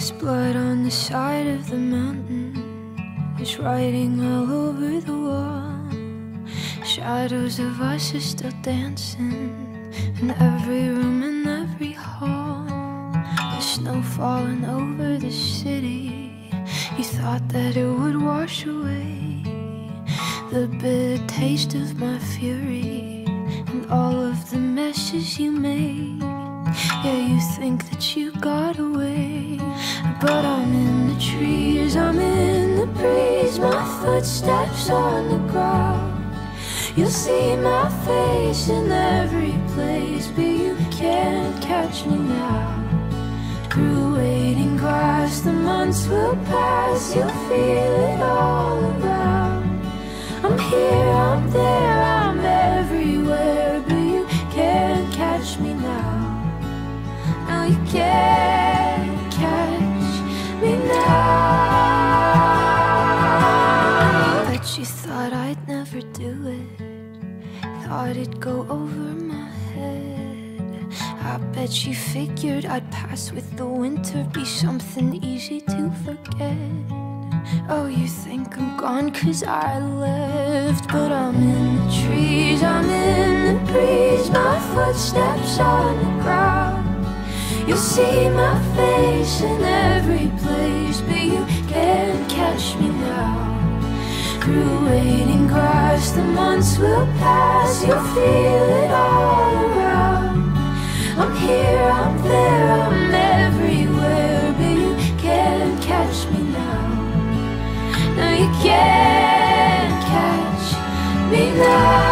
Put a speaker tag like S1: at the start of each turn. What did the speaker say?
S1: There's blood on the side of the mountain. There's writing all over the wall. Shadows of us are still dancing in every room and every hall. The snow falling over the city. You thought that it would wash away the bitter taste of my fury and all of the messes but I'm in the trees, I'm in the breeze, my footsteps on the ground. You'll see my face in every place, but you can't catch me now. Through waiting grass, the months will pass, you'll feel it all around. I'm here, I'm there, I'm everywhere, but you can't catch me now. No, you can't you thought I'd never do it. Thought it'd go over my head. I bet you figured I'd pass with the winter, be something easy to forget. Oh, you think I'm gone cause I left But I'm in the trees, I'm in the breeze My footsteps on the ground You'll see my face in every place But you can't catch me through waiting grass The months will pass, you'll feel it all around. I'm here, I'm there, I'm everywhere But you can't catch me now. No, you can't catch me now.